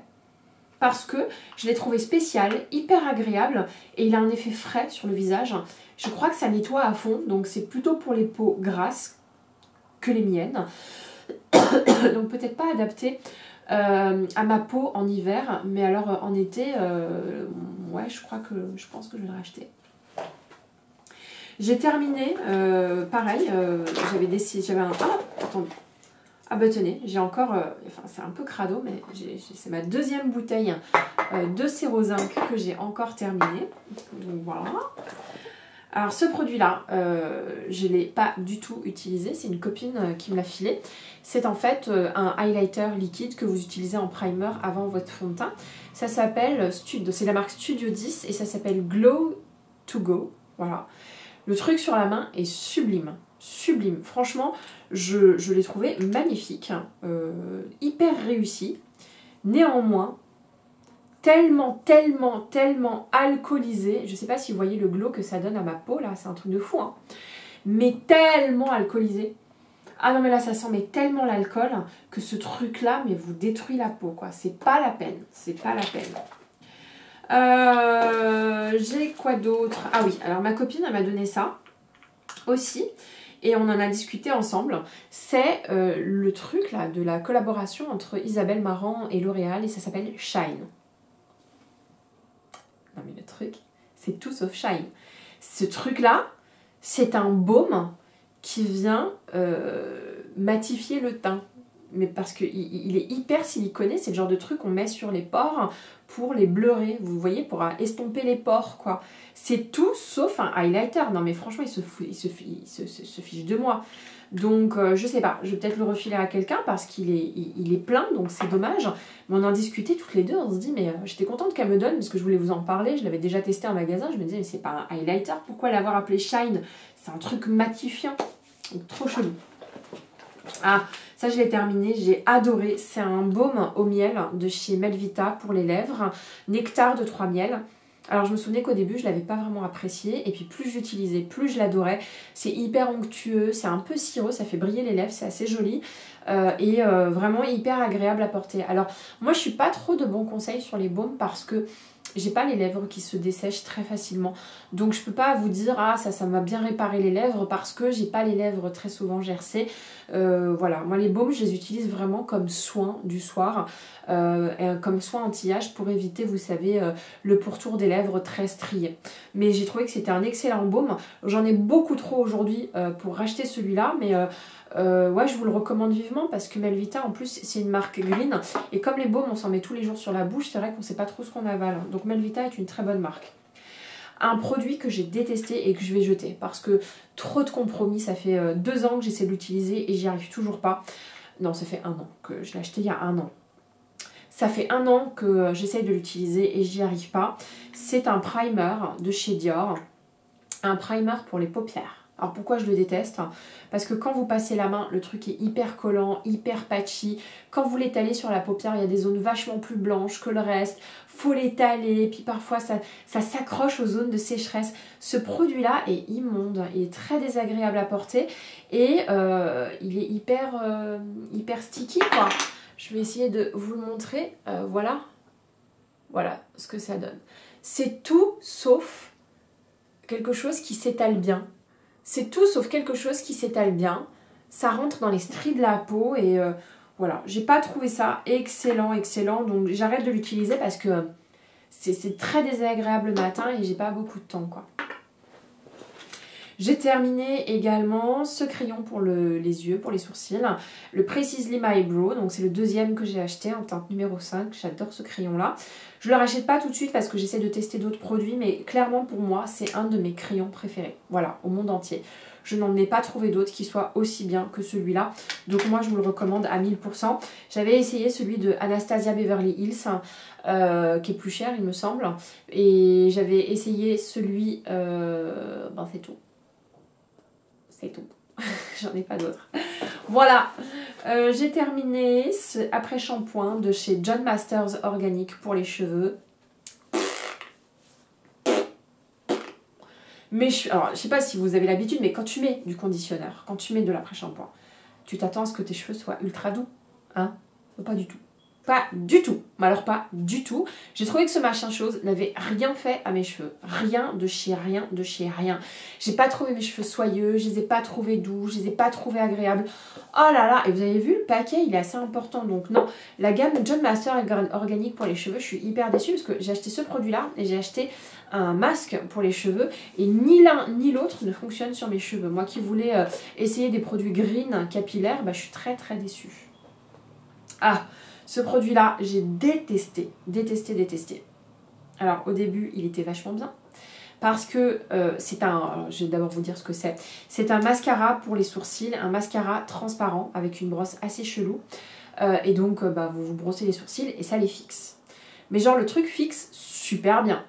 parce que je l'ai trouvé spécial, hyper agréable et il a un effet frais sur le visage. Je crois que ça nettoie à fond, donc c'est plutôt pour les peaux grasses les miennes. Donc peut-être pas adapté euh, à ma peau en hiver, mais alors euh, en été, euh, ouais, je crois que je pense que je vais le racheter. J'ai terminé, pareil, j'avais décidé, j'avais un... Ah, attendez. Ah bah j'ai encore, enfin c'est un peu crado, mais c'est ma deuxième bouteille de Sérozinc que j'ai encore terminé. Donc voilà. Alors ce produit-là, euh, je ne l'ai pas du tout utilisé, c'est une copine euh, qui me l'a filé. C'est en fait euh, un highlighter liquide que vous utilisez en primer avant votre fond de teint. Ça s'appelle, c'est la marque Studio 10 et ça s'appelle Glow to Go. Voilà. Le truc sur la main est sublime, sublime. Franchement, je, l'ai trouvé magnifique, hyper réussi. Néanmoins, tellement, tellement, tellement alcoolisé. Je sais pas si vous voyez le glow que ça donne à ma peau, là, c'est un truc de fou, hein. Mais tellement alcoolisé. Ah non, mais là, ça sent tellement l'alcool que ce truc-là, mais vous détruit la peau, quoi. C'est pas la peine, c'est pas la peine. Euh, j'ai quoi d'autre? Ah oui, alors ma copine, elle m'a donné ça aussi et on en a discuté ensemble. C'est euh, le truc là de la collaboration entre Isabelle Marant et L'Oréal et ça s'appelle Shine. C'est tout sauf shine. Ce truc-là, c'est un baume qui vient euh, matifier le teint. Mais parce qu'il il est hyper siliconé, c'est le genre de truc qu'on met sur les pores pour les bleurer, vous voyez, pour estomper les pores, quoi. C'est tout sauf un highlighter. Non mais franchement, il se, il se, se, fiche de moi. Donc, euh, je sais pas, je vais peut-être le refiler à quelqu'un parce qu'il est, il, est plein, donc c'est dommage. Mais on en discutait toutes les deux, on se dit, mais euh, j'étais contente qu'elle me donne parce que je voulais vous en parler. Je l'avais déjà testé en magasin, je me disais, mais c'est pas un highlighter, pourquoi l'avoir appelé Shine? C'est un truc matifiant. Donc, trop chelou. Ah, je l'ai terminé, j'ai adoré. C'est un baume au miel de chez Melvita pour les lèvres. Nectar de trois miels. Alors je me souvenais qu'au début je l'avais pas vraiment apprécié et puis plus j'utilisais, plus je l'adorais. C'est hyper onctueux, c'est un peu sirop, ça fait briller les lèvres, c'est assez joli euh, et euh, vraiment hyper agréable à porter. Alors moi je suis pas trop de bons conseils sur les baumes parce que j'ai pas les lèvres qui se dessèchent très facilement. Donc je peux pas vous dire ah ça ça m'a bien réparé les lèvres parce que j'ai pas les lèvres très souvent gercées. Euh, voilà, moi les baumes je les utilise vraiment comme soin du soir, euh, comme soin anti-âge pour éviter vous savez euh, le pourtour des lèvres très strié. Mais j'ai trouvé que c'était un excellent baume. J'en ai beaucoup trop aujourd'hui pour racheter celui-là mais euh, ouais, je vous le recommande vivement parce que Melvita, en plus, c'est une marque green. Et comme les baumes, on s'en met tous les jours sur la bouche, c'est vrai qu'on sait pas trop ce qu'on avale. Donc Melvita est une très bonne marque. Un produit que j'ai détesté et que je vais jeter parce que trop de compromis. Ça fait euh, deux ans que j'essaie de l'utiliser et j'y arrive toujours pas. Non, ça fait un an que je l'ai acheté il y a un an. Ça fait un an que euh, j'essaie de l'utiliser et j'y arrive pas. C'est un primer de chez Dior. Un primer pour les paupières. Alors pourquoi je le déteste? Parce que quand vous passez la main, le truc est hyper collant, hyper patchy. Quand vous l'étalez sur la paupière, il y a des zones vachement plus blanches que le reste. Faut l'étaler, puis parfois ça, s'accroche aux zones de sécheresse. Ce produit-là est immonde, il est très désagréable à porter et euh, il est hyper, euh, hyper sticky. Je vais essayer de vous le montrer. Euh, voilà. Voilà ce que ça donne. C'est tout sauf quelque chose qui s'étale bien c'est tout sauf quelque chose qui s'étale bien. Ça rentre dans les stries de la peau et euh, voilà, j'ai pas trouvé ça excellent, excellent. Donc j'arrête de l'utiliser parce que c'est très désagréable le matin et j'ai pas beaucoup de temps quoi. J'ai terminé également ce crayon pour les yeux, pour les sourcils, le Precisely My Eyebrow, donc c'est le deuxième que j'ai acheté en teinte numéro 5, j'adore ce crayon là. Je le rachète pas tout de suite parce que j'essaie de tester d'autres produits, mais clairement pour moi c'est un de mes crayons préférés, voilà, au monde entier. Je n'en ai pas trouvé d'autres qui soient aussi bien que celui-là. Donc moi je vous le recommande à 1000%. J'avais essayé celui de Anastasia Beverly Hills, euh, qui est plus cher il me semble. Et j'avais essayé celui... Euh, ben c'est tout c'est tout. J'en ai pas d'autres. Voilà, euh, j'ai terminé ce après-shampoing de chez John Masters Organic pour les cheveux. Mais je, alors, je sais pas si vous avez l'habitude, mais quand tu mets du conditionneur, quand tu mets de l'après-shampoing, tu t'attends à ce que tes cheveux soient ultra doux. Hein? Pas du tout. Pas du tout. Mais alors pas du tout. J'ai trouvé que ce machin chose n'avait rien fait à mes cheveux. Rien de chez rien, de chez rien. J'ai pas trouvé mes cheveux soyeux, je les ai pas trouvés doux, je les ai pas trouvés agréables. Oh là là, et vous avez vu, le paquet, il est assez important. Donc non, la gamme John Master organique pour les cheveux, je suis hyper déçue parce que j'ai acheté ce produit-là et j'ai acheté un masque pour les cheveux et ni l'un ni l'autre ne fonctionne sur mes cheveux. Moi qui voulais euh, essayer des produits green capillaires, bah, je suis très très déçue. Ah, ce produit-là, j'ai détesté, détesté, détesté. Alors au début, il était vachement bien. Parce que euh, c'est un, je vais d'abord vous dire ce que c'est. C'est un mascara pour les sourcils, un mascara transparent avec une brosse assez chelou. Euh, et donc euh, bah, vous vous brossez les sourcils et ça les fixe. Mais genre le truc fixe super bien.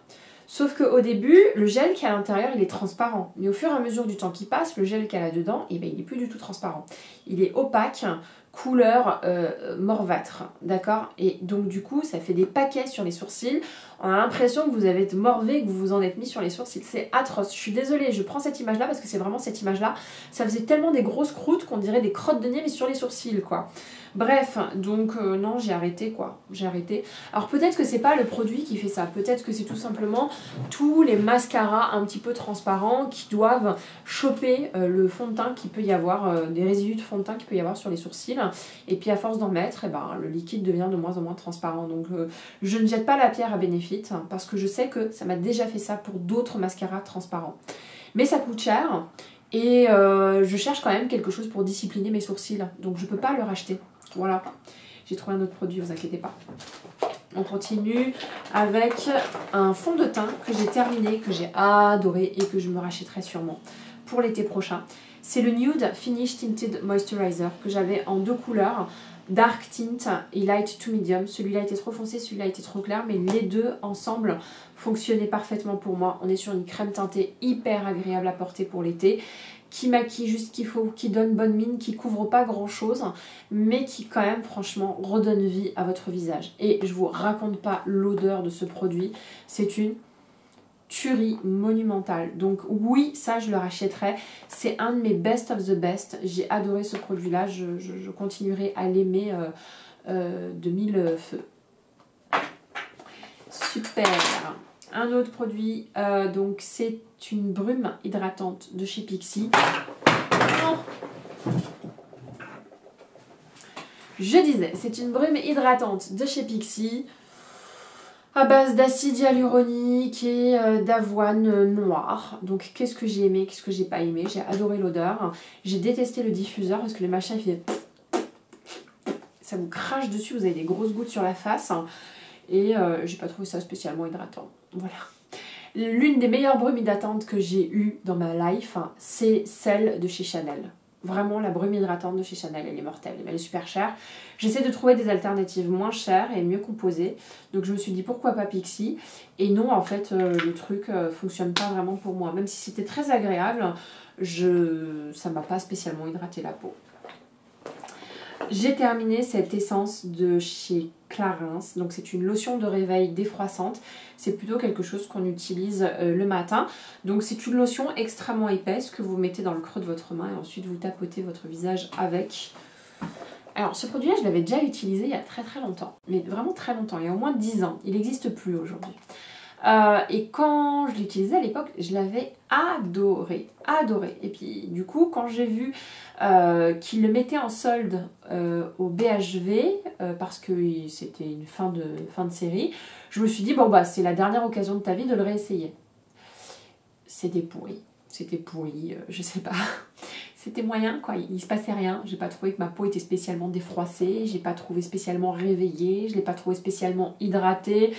Sauf qu'au début, le gel qui est à l'intérieur, il est transparent. Mais au fur et à mesure du temps qui passe, le gel qu'il y a là-dedans, eh ben, il n'est plus du tout transparent. Il est opaque, couleur euh, morvâtre, d'accord? Et donc du coup, ça fait des paquets sur les sourcils. On a l'impression que vous avez été morvé, que vous vous en êtes mis sur les sourcils. C'est atroce. Je suis désolée, je prends cette image-là parce que c'est vraiment cette image-là. Ça faisait tellement des grosses croûtes qu'on dirait des crottes de nez, mais sur les sourcils, quoi. Bref, donc euh, non, j'ai arrêté quoi. J'ai arrêté. Alors peut-être que c'est pas le produit qui fait ça. Peut-être que c'est tout simplement tous les mascaras un petit peu transparents qui doivent choper euh, le fond de teint qui peut y avoir, euh, des résidus de fond de teint qui peut y avoir sur les sourcils. Et puis à force d'en mettre, et eh ben, le liquide devient de moins en moins transparent. Donc je ne jette pas la pierre à Benefit parce que je sais que ça m'a déjà fait ça pour d'autres mascaras transparents. Mais ça coûte cher. Et je cherche quand même quelque chose pour discipliner mes sourcils. Donc je peux pas le racheter. Voilà, j'ai trouvé un autre produit, vous inquiétez pas. On continue avec un fond de teint que j'ai terminé, que j'ai adoré et que je me rachèterai sûrement pour l'été prochain. C'est le Nude Finish Tinted Moisturizer que j'avais en deux couleurs, Dark Tint et Light to Medium. Celui-là était trop foncé, celui-là était trop clair, mais les deux ensemble fonctionnaient parfaitement pour moi. On est sur une crème teintée hyper agréable à porter pour l'été qui maquille juste qu'il faut, qui donne bonne mine, qui couvre pas grand chose, mais qui quand même franchement redonne vie à votre visage. Et je vous raconte pas l'odeur de ce produit, c'est une tuerie monumentale. Donc oui, ça je le rachèterai. C'est un de mes best of the best. J'ai adoré ce produit-là. Je, continuerai à l'aimer euh, euh, de mille feux. Super. Un autre produit, euh, donc c'est une brume hydratante de chez Pixie. Je disais, c'est une brume hydratante de chez Pixie à base d'acide hyaluronique et euh, d'avoine noire. Donc qu'est-ce que j'ai aimé, qu'est-ce que j'ai pas aimé? J'ai adoré l'odeur. J'ai détesté le diffuseur parce que le machin fait... Ça vous crache dessus, vous avez des grosses gouttes sur la face. Et euh, j'ai pas trouvé ça spécialement hydratant. Voilà. L'une des meilleures brumes hydratantes que j'ai eues dans ma life, hein, c'est celle de chez Chanel. Vraiment, la brume hydratante de chez Chanel, elle est mortelle, elle est super chère. J'essaie de trouver des alternatives moins chères et mieux composées. Donc je me suis dit pourquoi pas Pixie? Et non, en fait, euh, le truc euh, fonctionne pas vraiment pour moi. Même si c'était très agréable, je... ça m'a pas spécialement hydraté la peau. J'ai terminé cette essence de chez Clarins. Donc c'est une lotion de réveil défroissante. C'est plutôt quelque chose qu'on utilise euh, le matin. Donc c'est une lotion extrêmement épaisse que vous mettez dans le creux de votre main et ensuite vous tapotez votre visage avec. Alors ce produit-là, je l'avais déjà utilisé il y a très très longtemps. Mais vraiment très longtemps, il y a au moins 10 ans. Il n'existe plus aujourd'hui. Euh, et quand je l'utilisais à l'époque, je l'avais adoré, adoré. Et puis du coup, quand j'ai vu euh, qu'il le mettait en solde euh, au BHV, parce que c'était une fin de, fin de série, je me suis dit, bon bah c'est la dernière occasion de ta vie de le réessayer. C'était pourri, c'était pourri, je sais pas. C'était moyen quoi, il, se passait rien. J'ai pas trouvé que ma peau était spécialement défroissée, j'ai pas trouvé spécialement réveillée, je l'ai pas trouvé spécialement hydratée.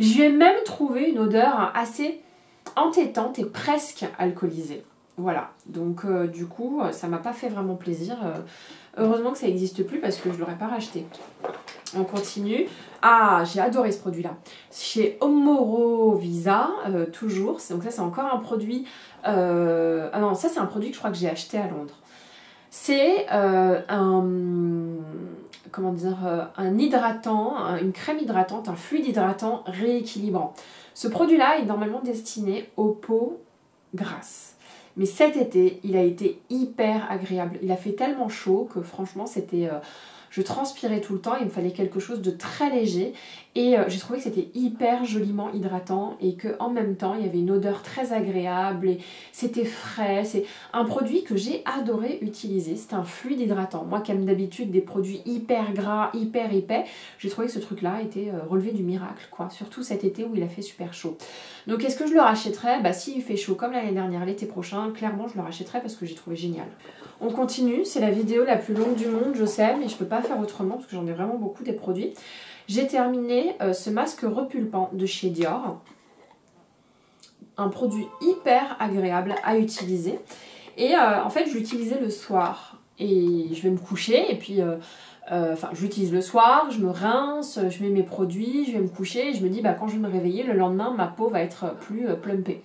J'ai même trouvé une odeur assez entêtante et presque alcoolisée. Voilà, donc euh, du coup, ça m'a pas fait vraiment plaisir. Euh, heureusement que ça n'existe plus parce que je l'aurais pas racheté. On continue. Ah, j'ai adoré ce produit-là. Chez Omoro Visa, euh, toujours. Donc ça, c'est encore un produit... ah non, ça, c'est un produit que je crois que j'ai acheté à Londres. C'est un comment dire, euh, un hydratant, une crème hydratante, un fluide hydratant rééquilibrant. Ce produit-là est normalement destiné aux peaux grasses. Mais cet été, il a été hyper agréable. Il a fait tellement chaud que franchement, c'était... Euh, je transpirais tout le temps, il me fallait quelque chose de très léger et euh, j'ai trouvé que c'était hyper joliment hydratant et que en même temps il y avait une odeur très agréable et c'était frais. C'est un produit que j'ai adoré utiliser. C'est un fluide hydratant. Moi qui aime d'habitude des produits hyper gras, hyper épais, j'ai trouvé que ce truc-là était euh, relevé du miracle quoi. Surtout cet été où il a fait super chaud. Donc est-ce que je le rachèterais? Bah s'il fait chaud comme l'année dernière, l'été prochain, clairement je le rachèterais parce que j'ai trouvé génial. On continue, c'est la vidéo la plus longue du monde, je sais, mais je peux pas faire autrement parce que j'en ai vraiment beaucoup des produits. J'ai terminé euh, ce masque repulpant de chez Dior. Un produit hyper agréable à utiliser. Et euh, en fait, je l'utilisais le soir. Et je vais me coucher et puis... Euh, enfin, je l'utilise le soir, je me rince, je mets mes produits, je vais me coucher et je me dis, bah, quand je vais me réveiller, le lendemain, ma peau va être plus plumpée.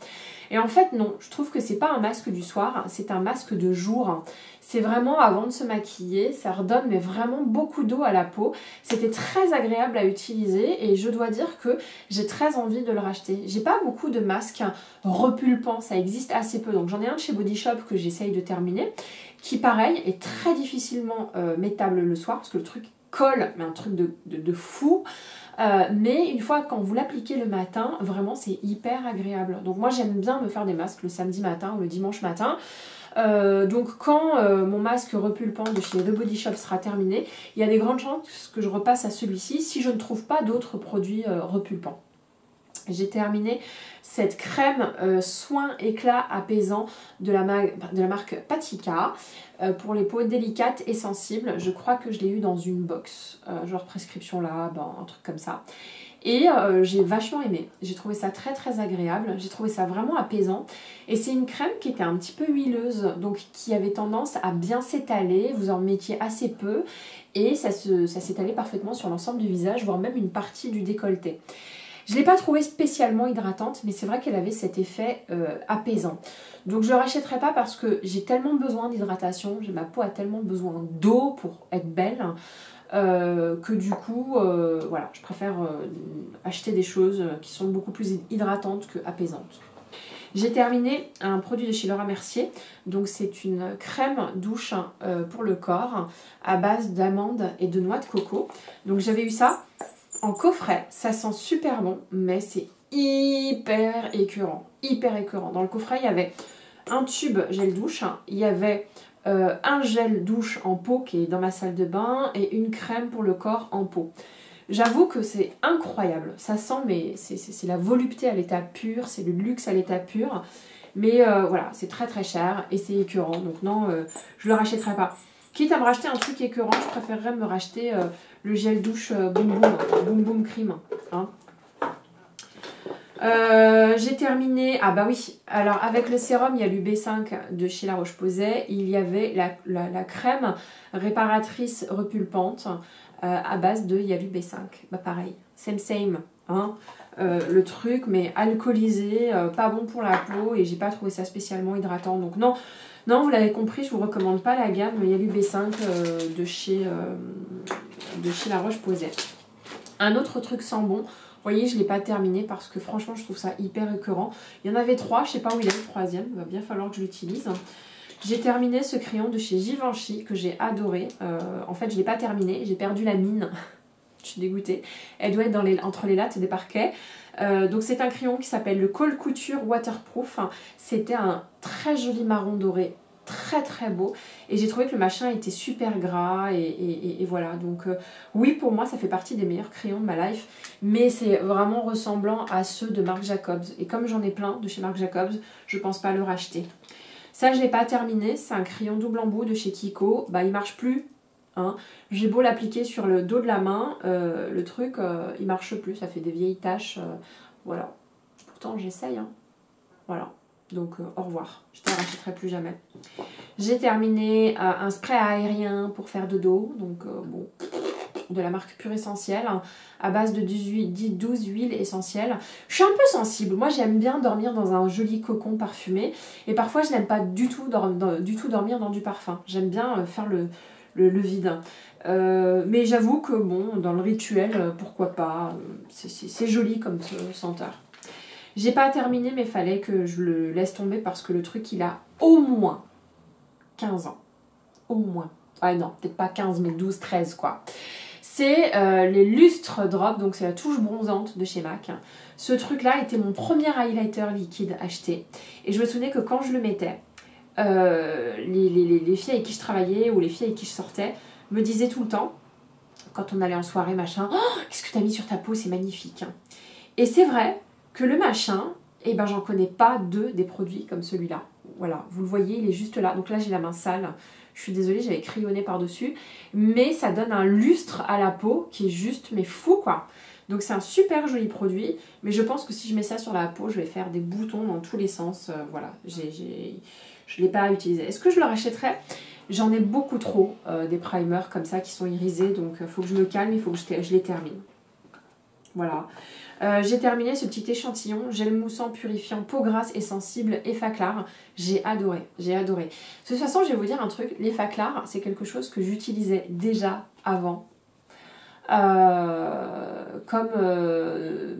Et en fait, non, je trouve que c'est pas un masque du soir, c'est un masque de jour. C'est vraiment avant de se maquiller, ça redonne mais vraiment beaucoup d'eau à la peau. C'était très agréable à utiliser et je dois dire que j'ai très envie de le racheter. J'ai pas beaucoup de masques repulpants, ça existe assez peu. Donc j'en ai un de chez Body Shop que j'essaye de terminer, qui pareil est très difficilement euh, mettable le soir parce que le truc colle, mais un truc de, fou. Euh, mais une fois quand vous l'appliquez le matin, vraiment c'est hyper agréable. Donc moi j'aime bien me faire des masques le samedi matin ou le dimanche matin. Euh, donc quand euh, mon masque repulpant de chez The Body Shop sera terminé, il y a des grandes chances que je repasse à celui-ci si je ne trouve pas d'autres produits euh, repulpants. J'ai terminé cette crème soin éclat apaisant de la, marque Patika pour les peaux délicates et sensibles. Je crois que je l'ai eu dans une box, genre prescription là, un truc comme ça. Et euh, j'ai vachement aimé. J'ai trouvé ça très très agréable. J'ai trouvé ça vraiment apaisant. Et c'est une crème qui était un petit peu huileuse, donc qui avait tendance à bien s'étaler. Vous en mettiez assez peu. Et ça s'étalait parfaitement sur l'ensemble du visage, voire même une partie du décolleté. Je ne l'ai pas trouvée spécialement hydratante, mais c'est vrai qu'elle avait cet effet euh, apaisant. Donc je ne rachèterai pas parce que j'ai tellement besoin d'hydratation, ma peau a tellement besoin d'eau pour être belle. Euh, que du coup, euh, voilà, je préfère euh, acheter des choses qui sont beaucoup plus hydratantes que apaisantes. J'ai terminé un produit de chez Laura Mercier. Donc c'est une crème douche pour le corps à base d'amandes et de noix de coco. Donc j'avais eu ça en coffret. Ça sent super bon, mais c'est hyper écœurant. Hyper écœurant. Dans le coffret, il y avait un tube gel douche. Il y avait euh, un gel douche en peau qui est dans ma salle de bain et une crème pour le corps en peau. J'avoue que c'est incroyable, ça sent mais c'est la volupté à l'état pur, c'est le luxe à l'état pur. Mais euh, voilà, c'est très très cher et c'est écœurant, donc non, je euh, je le rachèterai pas. Quitte à me racheter un truc écœurant, je préférerais me racheter le gel douche Boom Boom, Boom Boom Cream. Hein. Euh, j'ai terminé, ah bah oui, alors avec le sérum, il y a l'UB5 de chez La Roche-Posay, il y avait la, crème réparatrice repulpante euh, à base de l'UB 5 bah pareil, same same, hein. Euh, le truc, mais alcoolisé, pas bon pour la peau et j'ai pas trouvé ça spécialement hydratant, donc non, non, vous l'avez compris, je vous recommande pas la gamme l'UB 5 de, chez, de chez La Roche-Posay. Un autre truc sans bon, vous voyez, je ne l'ai pas terminé parce que franchement, je trouve ça hyper écœurant. Il y en avait trois, je ne sais pas où il est le troisième, il va bien falloir que je l'utilise. J'ai terminé ce crayon de chez Givenchy que j'ai adoré. Euh, en fait, je ne l'ai pas terminé, j'ai perdu la mine. je suis dégoûtée. Elle doit être dans les, entre les lattes des parquets. Euh, donc c'est un crayon qui s'appelle le Col Couture Waterproof. C'était un très joli marron doré très très beau. Et j'ai trouvé que le machin était super gras et, voilà. Donc euh, oui pour moi ça fait partie des meilleurs crayons de ma life. Mais c'est vraiment ressemblant à ceux de Marc Jacobs. Et comme j'en ai plein de chez Marc Jacobs je pense pas le racheter. Ça je l'ai pas terminé. C'est un crayon double embout de chez Kiko. Bah il marche plus hein. j'ai beau l'appliquer sur le dos de la main euh, le truc euh, il marche plus. Ça fait des vieilles taches voilà. Pourtant j'essaye hein. voilà donc euh, au revoir, je ne rachèterai plus jamais. J'ai terminé euh, un spray aérien pour faire de dos, donc euh, de la marque Pure Essentielle, à base de 12 huiles essentielles. Je suis un peu sensible, moi j'aime bien dormir dans un joli cocon parfumé, et parfois je n'aime pas du tout, dormir dans du parfum. J'aime bien faire le, vide. mais j'avoue que bon, dans le rituel, pourquoi pas, c'est joli comme senteur. J'ai pas terminé, mais fallait que je le laisse tomber parce que le truc, il a au moins 15 ans. Au moins. Ah non, peut-être pas 15, mais 12, 13 quoi. C'est euh, les lustres drop, donc c'est la touche bronzante de chez MAC. Ce truc-là était mon premier highlighter liquide acheté. Et je me souvenais que quand je le mettais, euh, les, les, filles avec qui je travaillais ou les filles avec qui je sortais me disaient tout le temps, quand on allait en soirée, machin, oh, qu'est-ce que tu as mis sur ta peau, c'est magnifique. Et c'est vrai, que le machin, eh ben j'en connais pas deux des produits comme celui-là. Voilà, vous le voyez, il est juste là. Donc là j'ai la main sale. Je suis désolée, j'avais crayonné par-dessus. Mais ça donne un lustre à la peau qui est juste, mais fou quoi. Donc c'est un super joli produit. Mais je pense que si je mets ça sur la peau, je vais faire des boutons dans tous les sens. Euh, voilà, je ne l'ai pas utilisé. Est-ce que je le rachèterais? J'en ai beaucoup trop euh, des primers comme ça qui sont irisés. Donc il euh, faut que je me calme, il faut que je, je les termine. Voilà. Euh, j'ai terminé ce petit échantillon, gel moussant, purifiant, peau grasse et sensible, Effaclar. J'ai adoré, j'ai adoré. De toute façon, je vais vous dire un truc, l'Effaclar, c'est quelque chose que j'utilisais déjà avant. Euh, comme euh,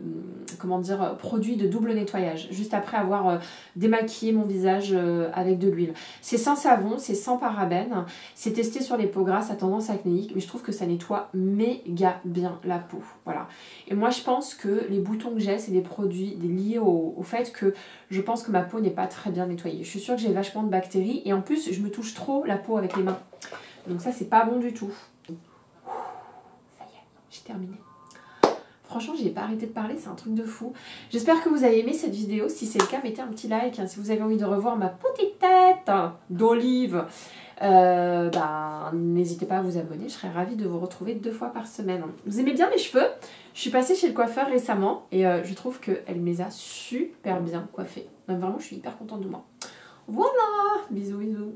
comment dire produit de double nettoyage juste après avoir démaquillé mon visage avec de l'huile. C'est sans savon c'est sans parabènes c'est testé sur les peaux grasses à tendance acnéique mais je trouve que ça nettoie méga bien la peau voilà. Et moi je pense que les boutons que j'ai c'est des produits liés au, au, fait que je pense que ma peau n'est pas très bien nettoyée. Je suis sûre que j'ai vachement de bactéries et en plus je me touche trop la peau avec les mains. Donc ça c'est pas bon du tout. J'ai terminé. Franchement, j'ai pas arrêté de parler, c'est un truc de fou. J'espère que vous avez aimé cette vidéo. Si c'est le cas, mettez un petit like. Hein. Si vous avez envie de revoir ma petite tête d'olive, euh, bah, n'hésitez pas à vous abonner. Je serais ravie de vous retrouver deux fois par semaine. Vous aimez bien mes cheveux? Je suis passée chez le coiffeur récemment et euh, je trouve qu'elle les a super bien coiffés. vraiment, je suis hyper contente de moi. Voilà Bisous, bisous